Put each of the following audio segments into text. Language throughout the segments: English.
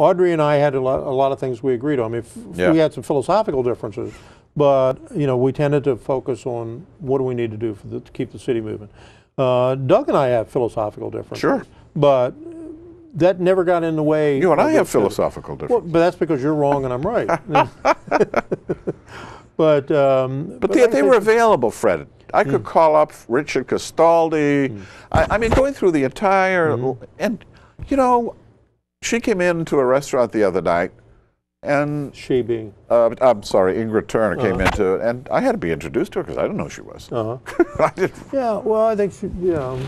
Audrey and I had a lot, a lot of things we agreed on. I mean, f- Yeah. we had some philosophical differences, but you know, we tended to focus on what do we need to do for the, to keep the city moving. Uh, Doug and I have philosophical differences. Sure. But that never got in the way. You and I have philosophical Well, differences. but that's because you're wrong and I'm right. but um, But they, they were available, Fred. I could call up Richard Castaldi. I, I mean, going through the entire, and you know, she came into a restaurant the other night, and she being. uh, I'm sorry, Ingrid Turner came into it, and I had to be introduced to her because I didn't know who she was. Uh-huh. I didn't. Yeah, well, I think she, you know,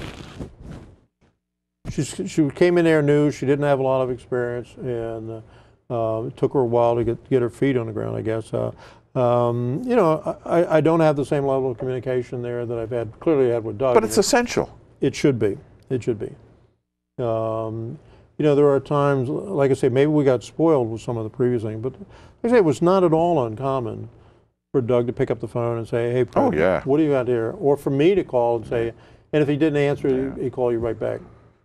she's, she came in there new. She didn't have a lot of experience, and uh, uh, it took her a while to get get her feet on the ground. I guess. Uh, um, you know, I, I don't have the same level of communication there that I've had clearly had with Doug. But it's essential. It should be. It should be. Um, you know, there are times, like I say, maybe we got spoiled with some of the previous things, but like I say, it was not at all uncommon for Doug to pick up the phone and say, "Hey, Oh, yeah. what do you got here?" Or for me to call and say, and if he didn't answer, he'd call you right back.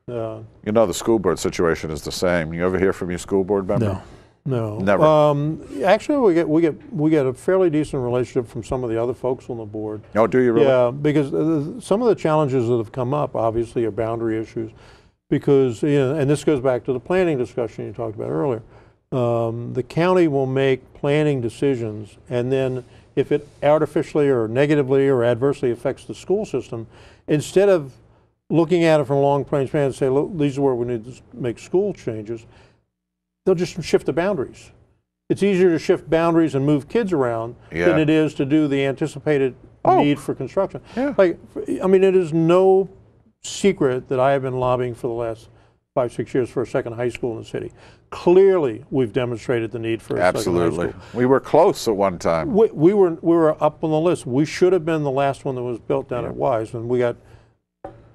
Uh, You know, the school board situation is the same. You ever hear from your school board member? no, Never. Um, actually, we get we get we get a fairly decent relationship from some of the other folks on the board. Oh, do you really? Yeah, because uh, some of the challenges that have come up, obviously, are boundary issues. Because, you know, and this goes back to the planning discussion you talked about earlier. Um, the county will make planning decisions, and then if it artificially or negatively or adversely affects the school system, instead of looking at it from a long range plan and say, look, these are where we need to make school changes, they'll just shift the boundaries. It's easier to shift boundaries and move kids around than it is to do the anticipated Oh. need for construction. Yeah. Like, I mean, it is no secret that I have been lobbying for the last five, six years for a second high school in the city. Clearly, we've demonstrated the need for a second high Absolutely. school. We were close at one time. We, we were we were up on the list. We should have been the last one that was built down at Wise, and we got.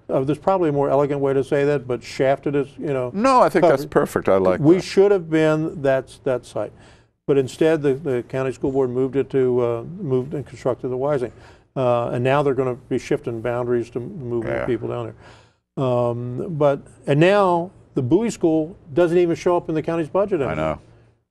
Uh, there's probably a more elegant way to say that, but shafted is you know. No, I think that's perfect. I like we that. should have been that that site, but instead the, the county school board moved it to uh, moved and constructed the Wising, uh, and now they're going to be shifting boundaries to move Yeah. more people down there. Um, but and now the Bowie School doesn't even show up in the county's budget I know.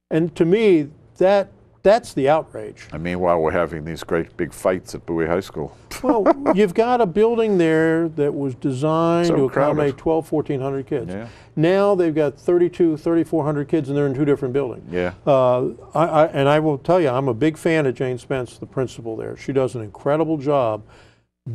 And to me, that that's the outrage. And meanwhile, we're having these great big fights at Bowie High School. well, you've got a building there that was designed So to crowded. accommodate 12, 1400 kids. Yeah. Now they've got 32, 3400 kids, and they're in two different buildings. Yeah. Uh, I, I, and I will tell you, I'm a big fan of Jane Spence, the principal there. She does an incredible job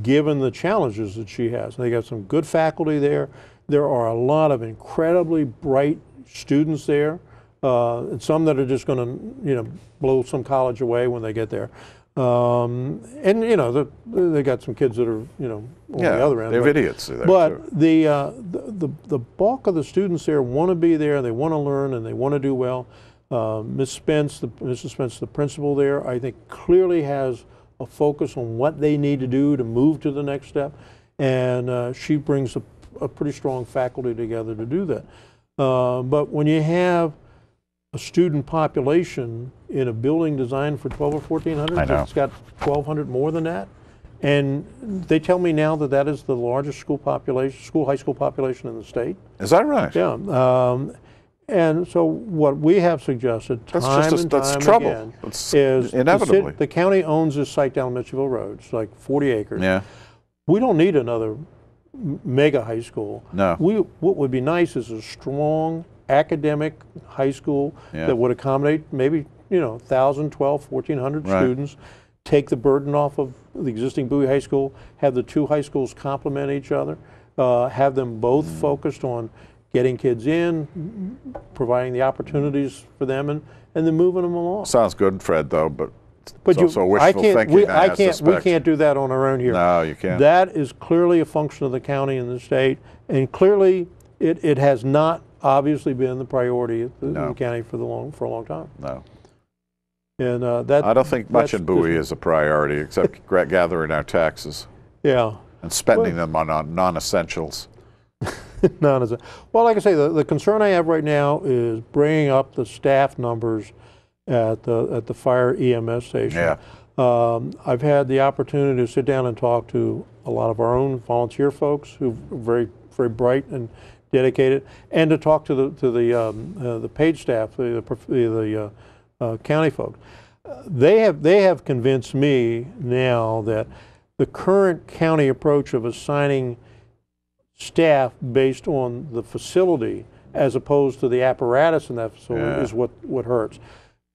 given the challenges that she has. And they got some good faculty there. There are a lot of incredibly bright students there, uh, and some that are just going to, you know, blow some college away when they get there. Um, and you know, the, they got some kids that are, you know, on yeah. the other end. They're but- idiots. There but the, uh, the, the the bulk of the students there want to be there. They want to learn and they want to do well. Uh, Ms. Spence, the, Mrs. Spence, the principal there, I think clearly has a focus on what they need to do to move to the next step, and uh, she brings a, a pretty strong faculty together to do that. Uh, but when you have a student population in a building designed for 12 or 1400, I know. it's got 1,200 more than that. And they tell me now that that is the largest school population, school high school population in the state. Is that right? Yeah. Um, and so what we have suggested That's time just a- and that's time trouble. again It's is the cit- inevitably. the county owns this site down Mitchellville Road. It's like 40 acres. Yeah. We don't need another mega high school. No. We what would be nice is a strong academic high school Yeah. that would accommodate maybe you know 1,000, 12, 1,400 Right. students. Take the burden off of the existing Bowie High School. Have the two high schools complement each other. Uh, have them both Mm. focused on getting kids in, providing the opportunities for them, and, and then moving them along. Sounds good, Fred, though, but, But also I can't. thinking. we, I, I can't. We can't do that on our own here. No, you can't. That is clearly a function of the county and the state, and clearly it, it has not obviously been the priority of the, No. the county for the long for a long time. no. And uh, that I don't think much in Bowie just- is a priority except gathering our taxes yeah. and spending them on, on non-essentials. None is well. Like I say, the, the concern I have right now is bringing up the staff numbers at the at the fire EMS station. Yeah. Um, I've had the opportunity to sit down and talk to a lot of our own volunteer folks who are very very bright and dedicated, and to talk to the to the um, uh, the paid staff, the the, the, uh, uh, county folks. Uh, They have they have convinced me now that the current county approach of assigning staff based on the facility as opposed to the apparatus in that facility Yeah. is what, what hurts.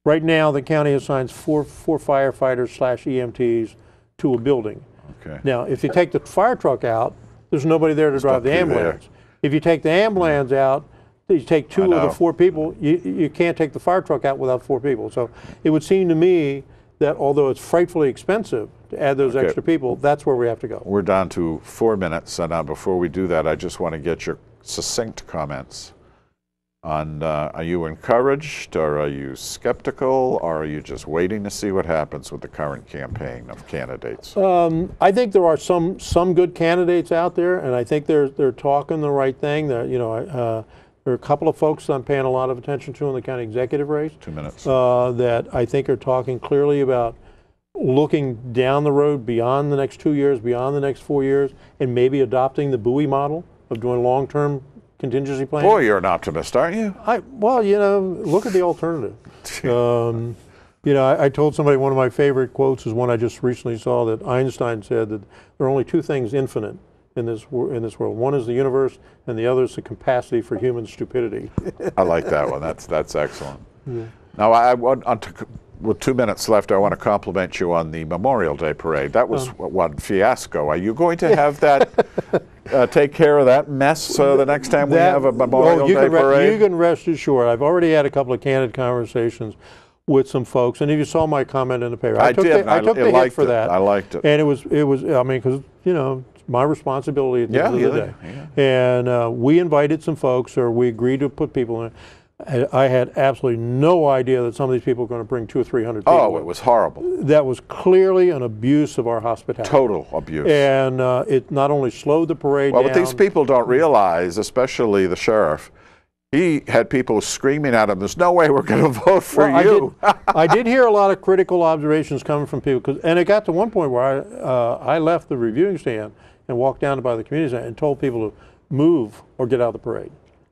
Right now, the county assigns four, four firefighters slash EMTs to a building. Okay. Now, if you take the fire truck out, there's nobody there to drive the ambulance. there. If you take the ambulance out, you take two of the four people, you, you can't take the fire truck out without four people. So it would seem to me that although it's frightfully expensive to add those Okay. extra people, that's where we have to go. We're down to four minutes, and uh, before we do that, I just want to get your succinct comments on uh, are you encouraged, or are you skeptical, or are you just waiting to see what happens with the current campaign of candidates? Um, I think there are some some good candidates out there, and I think they're they're talking the right thing. That you know, uh, there are a couple of folks I'm paying a lot of attention to in the county executive race Two minutes. uh, that I think are talking clearly about looking down the road beyond the next two years, beyond the next four years, and maybe adopting the Bowie model of doing long-term contingency planning. Boy, you're an optimist, aren't you? I well, you know, look at the alternative. Um, you know, I, I told somebody one of my favorite quotes is one I just recently saw that Einstein said that there are only two things infinite in this in this world. One is the universe, and the other is the capacity for human stupidity. I like that one. That's that's excellent. Now, I, want on to, with two minutes left, I want to compliment you on the Memorial Day parade. That was one fiasco. Are you going to have that uh, take care of that mess uh, the next time we have a Memorial oh, you Day parade? you can rest assured. I've already had a couple of candid conversations with some folks, and if you saw my comment in the paper, I took did, the, I I- took I the hit for it. that. I liked it. and it was it was. I mean, because you know. My responsibility at the Yeah, end of the yeah, day, and uh, we invited some folks, or we agreed to put people in. I I had absolutely no idea that some of these people were going to bring two or three hundred people. oh, it was horrible. that was clearly an abuse of our hospitality. Total abuse. And uh, it not only slowed the parade well, down. what these people don't realize, especially the sheriff, he had people screaming at him, "There's no way we're going to vote for Well, you." I did, I did hear a lot of critical observations coming from people, 'cause- and it got to one point where I, uh, I left the reviewing stand and walked down by the community center and told people to move or get out of the parade.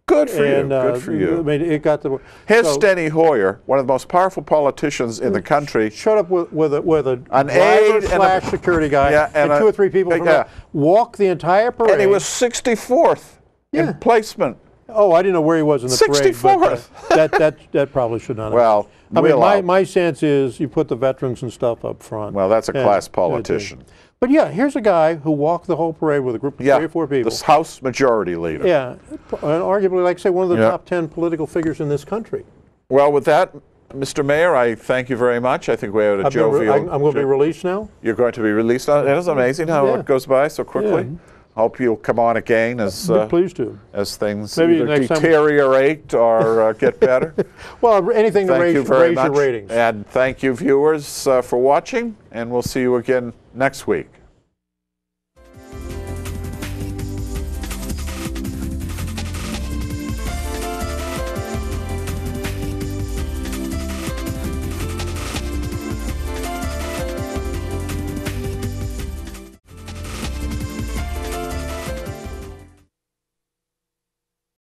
Good for and you. uh, Good for I you. mean, it got to Here's so- Steny Hoyer, one of the most powerful politicians in the country. showed up with, with a, with a An aide and a- slash security guy Yeah, and, and a- two or three people from yeah. walk the entire parade. And he was 64th Yeah. in placement. Oh, I didn't know where he was in the parade. but, uh, 64th. that, that, that probably should not have. Well, I mean, my, out. my sense is you put the veterans and stuff up front. Well, that's a class politician. But yeah, here's a guy who walked the whole parade with a group of Yeah, three or four people. the House Majority Leader. Yeah, and arguably, like I say, one of the Yeah. top 10 political figures in this country. Well, with that, Mr. Mayor, I thank you very much. I think we had a I've jovial. I'm, I'm going to be released now. You're going to be released. on- It is amazing how Yeah. it goes by so quickly. Yeah. Hope you'll come on again as uh, pleased to. as things Maybe either deteriorate or uh, get better. Well, anything to raise, you very raise much. your ratings. And thank you, viewers, uh, for watching. And we'll see you again next week.